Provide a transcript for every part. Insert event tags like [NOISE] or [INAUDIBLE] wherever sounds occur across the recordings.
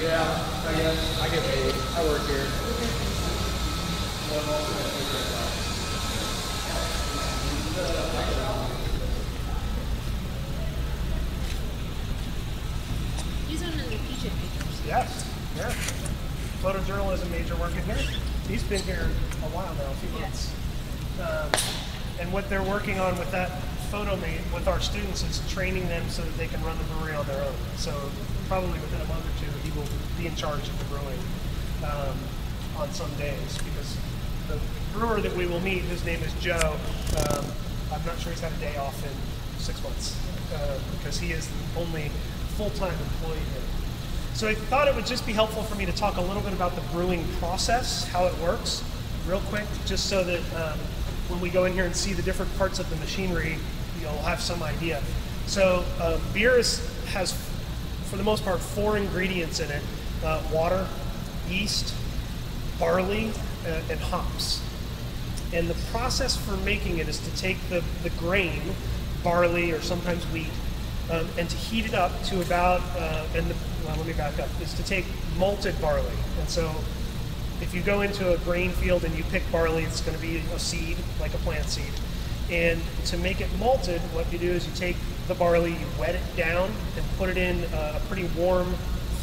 Yeah, I guess. I get paid. I work here. He's one of the featured majors. Yes, yeah. Photojournalism major working here. He's been here a while now, a few months. Um, and what they're working on with that photo mate with our students is training them so that they can run the brewery on their own. So probably within a month or two, he will be in charge of the brewing um, on some days because the brewer that we will meet, his name is Joe. Um, I'm not sure he's had a day off in six months uh, because he is the only full-time employee here. So I thought it would just be helpful for me to talk a little bit about the brewing process, how it works, real quick, just so that um, when we go in here and see the different parts of the machinery, you'll have some idea. So um, beer is, has, for the most part, four ingredients in it: uh, water, yeast, barley, uh, and hops. And the process for making it is to take the, the grain, barley or sometimes wheat, um, and to heat it up to about, uh, and the, well, let me back up, is to take malted barley. And so if you go into a grain field and you pick barley, it's going to be a seed, like a plant seed. And to make it malted, what you do is you take the barley, you wet it down, and put it in a pretty warm,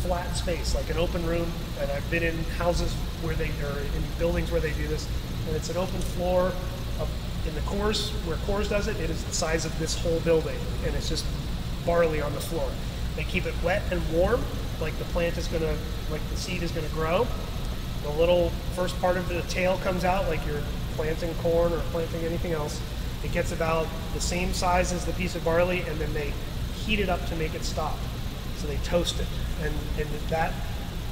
flat space, like an open room. And I've been in houses where they, or in buildings where they do this, and it's an open floor. Of, in the Coors, where Coors does it, it is the size of this whole building, and it's just barley on the floor. They keep it wet and warm, like the plant is gonna, like the seed is gonna grow. The little first part of the tail comes out, like you're planting corn or planting anything else. It gets about the same size as the piece of barley, and then they heat it up to make it stop. So they toast it, and, and that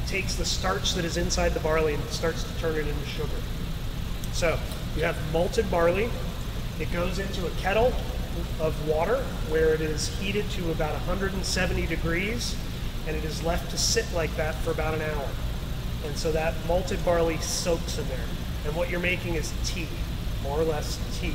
takes the starch that is inside the barley and starts to turn it into sugar. So you have malted barley. It goes into a kettle of water where it is heated to about 170 degrees and it is left to sit like that for about an hour. And so that malted barley soaks in there. And what you're making is tea, more or less tea.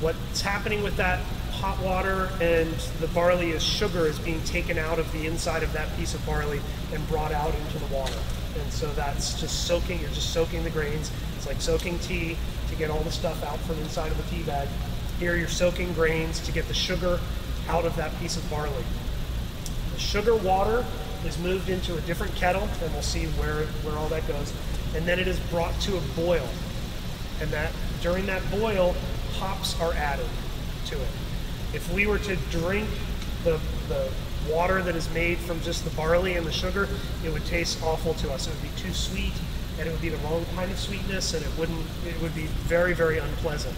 What's happening with that hot water and the barley is sugar is being taken out of the inside of that piece of barley and brought out into the water. And so that's just soaking, you're just soaking the grains. It's like soaking tea to get all the stuff out from inside of the tea bag. Here you're soaking grains to get the sugar out of that piece of barley. The sugar water is moved into a different kettle, and we'll see where, where all that goes. And then it is brought to a boil. And that during that boil, hops are added to it. If we were to drink the, the water that is made from just the barley and the sugar, it would taste awful to us. It would be too sweet, and it would be the wrong kind of sweetness, and it wouldn't. It would be very, very unpleasant.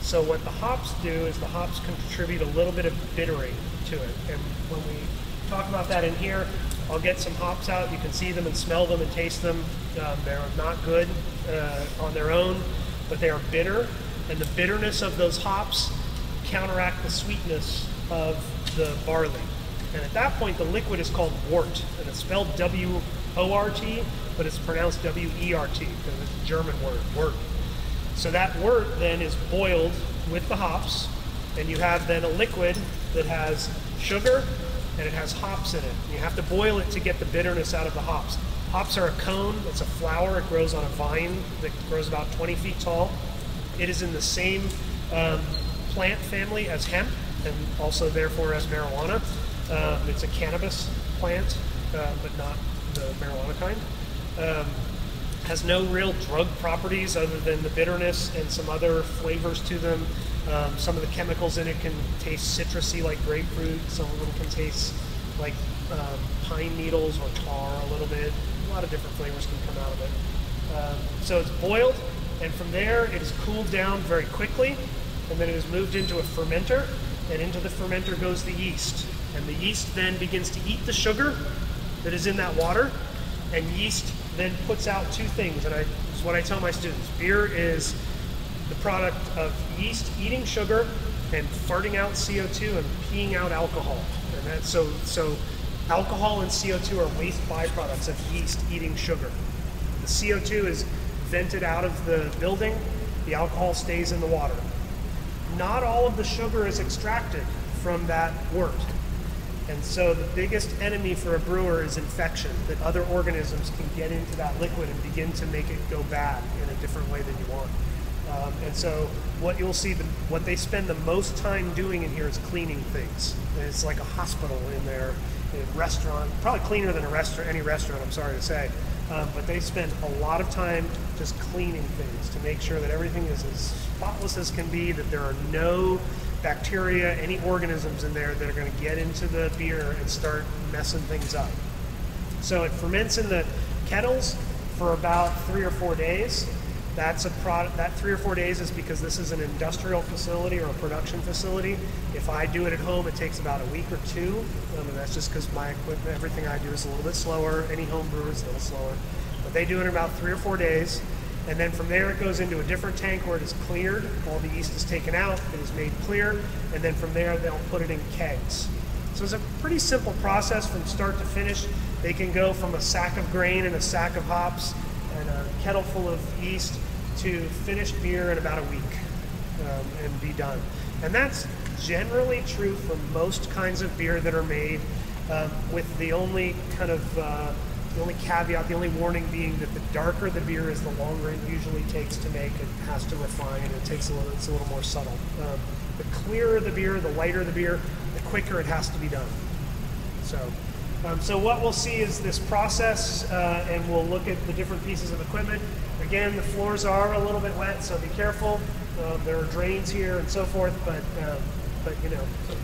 So what the hops do is the hops contribute a little bit of bittering to it. And when we talk about that in here, I'll get some hops out. You can see them and smell them and taste them. Um, they're not good uh, on their own, but they are bitter. And the bitterness of those hops counteract the sweetness of the barley. And at that point, the liquid is called wort, and it's spelled W-O-R-T, but it's pronounced W-E-R-T because it's a German word, wort. So that wort then is boiled with the hops, and you have then a liquid that has sugar and it has hops in it. You have to boil it to get the bitterness out of the hops. Hops are a cone, it's a flower, it grows on a vine that grows about 20 feet tall. It is in the same um, plant family as hemp and also therefore as marijuana. Um, it's a cannabis plant, uh, but not the marijuana kind. Um, has no real drug properties other than the bitterness and some other flavors to them. Um, some of the chemicals in it can taste citrusy like grapefruit. Some of them can taste like um, pine needles or tar a little bit. A lot of different flavors can come out of it. Um, so it's boiled, and from there it is cooled down very quickly, and then it is moved into a fermenter, and into the fermenter goes the yeast. And the yeast then begins to eat the sugar that is in that water, and yeast then puts out two things, and I, is what I tell my students. Beer is the product of yeast eating sugar and farting out CO2 and peeing out alcohol. And that, so, so alcohol and CO2 are waste byproducts of yeast eating sugar. The CO2 is vented out of the building, the alcohol stays in the water. Not all of the sugar is extracted from that wort. And so the biggest enemy for a brewer is infection, that other organisms can get into that liquid and begin to make it go bad in a different way than you want. Um, and so what you'll see, the, what they spend the most time doing in here is cleaning things. It's like a hospital in there, in restaurant, probably cleaner than a restaurant, any restaurant, I'm sorry to say. Um, but they spend a lot of time just cleaning things to make sure that everything is as spotless as can be, that there are no bacteria, any organisms in there that are going to get into the beer and start messing things up. So it ferments in the kettles for about three or four days. That's a product. That three or four days is because this is an industrial facility or a production facility. If I do it at home, it takes about a week or two, and that's just because my equipment, everything I do is a little bit slower. Any home brewer is a little slower, but they do it in about three or four days. And then from there, it goes into a different tank where it is cleared. All the yeast is taken out. It is made clear, and then from there, they'll put it in kegs. So it's a pretty simple process from start to finish. They can go from a sack of grain and a sack of hops and a kettle full of yeast to finished beer in about a week um, and be done. And that's generally true for most kinds of beer that are made, um, with the only kind of uh, the only caveat, the only warning being that the darker the beer is, the longer it usually takes to make. It has to refine, it takes a little. It's a little more subtle. Um, the clearer the beer, the lighter the beer, the quicker it has to be done. So, um, so what we'll see is this process, uh, and we'll look at the different pieces of equipment. Again, the floors are a little bit wet, so be careful. Um, there are drains here and so forth, but um, but you know, So,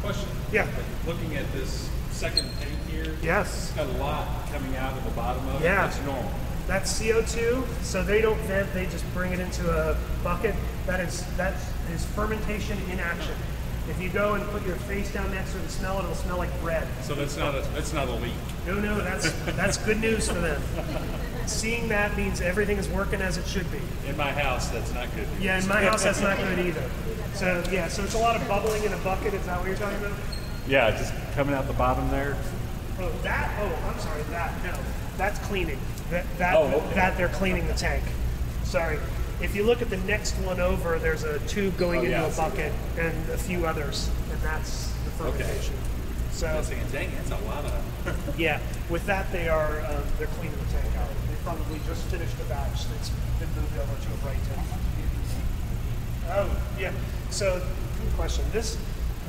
question. Yeah. Looking at this second tank here. yes, It's got a lot coming out of the bottom of it. Yeah. That's normal. that's CO2. So they don't vent; they just bring it into a bucket. That is that is fermentation in action. If you go and put your face down next to it and smell it, it'll smell like bread. So that's not a that's not a leak. No, no, that's that's good news for them. Seeing that means everything is working as it should be. In my house, that's not good. Yeah, in my house that's not good either. So yeah, so it's a lot of bubbling in a bucket. Is that what you're talking about? Yeah, just coming out the bottom there. Oh, that. Oh, I'm sorry. That no, that's cleaning. That that Oh, okay. that they're cleaning the tank. Sorry. If you look at the next one over, there's a tube going Oh, into yeah, a bucket and a few others, and that's the fermentation. I So was thinking, dang, that's a lot of. [LAUGHS] yeah, with that they are um, they're cleaning the tank out. They probably just finished a batch that's been moved over to a bright tank. Oh yeah. So good question. This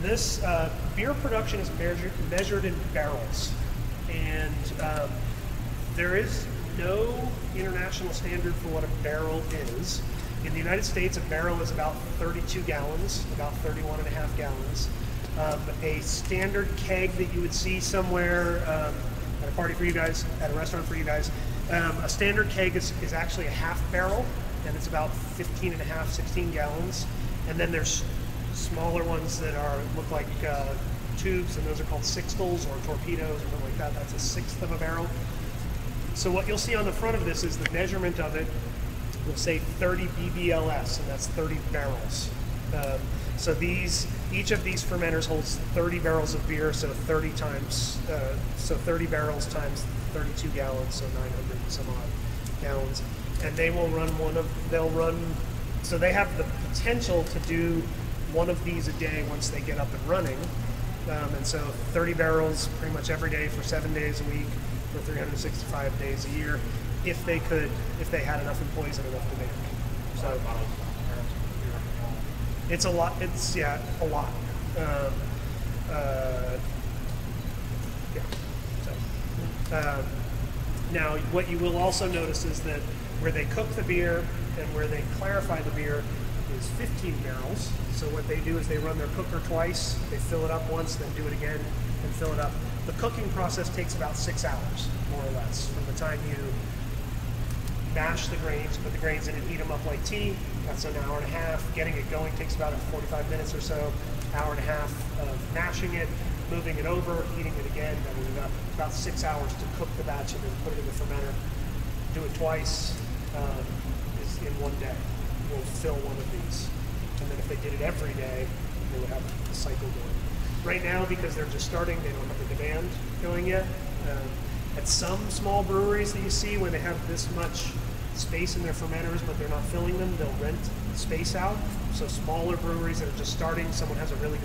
this uh, beer production is measured measured in barrels, and um, there is no international standard for what a barrel is. In the United States, a barrel is about 32 gallons, about 31 and a half gallons. Um, a standard keg that you would see somewhere um, at a party for you guys, at a restaurant for you guys, um, a standard keg is, is actually a half barrel, and it's about 15 and a half, 16 gallons. And then there's smaller ones that are look like uh, tubes, and those are called sixtels or torpedoes or something like that. That's a sixth of a barrel. So what you'll see on the front of this is the measurement of it We'll say 30 BBLS, and that's 30 barrels. Um, so these, each of these fermenters holds 30 barrels of beer, so 30 times, uh, so 30 barrels times 32 gallons, so 900 and some odd gallons. And they will run one of, they'll run, so they have the potential to do one of these a day once they get up and running. Um, and so 30 barrels pretty much every day for seven days a week for 365 days a year, if they could, if they had enough employees and enough demand. So it's a lot. It's yeah, a lot. Um, uh, yeah. So um, now, what you will also notice is that where they cook the beer and where they clarify the beer is 15 barrels. So what they do is they run their cooker twice. They fill it up once, then do it again, and fill it up. The cooking process takes about six hours, more or less, from the time you mash the grains, put the grains in and heat them up like tea. That's an hour and a half. Getting it going takes about 45 minutes or so. Hour and a half of mashing it, moving it over, heating it again. I mean, about, about six hours to cook the batch and then put it in the fermenter. Do it twice um, is in one day. We'll fill one of these. And then if they did it every day, they would have the cycle going. Right now, because they're just starting, they don't have the demand going yet. Um, at some small breweries that you see, when they have this much space in their fermenters, but they're not filling them, they'll rent space out. So smaller breweries that are just starting, someone has a really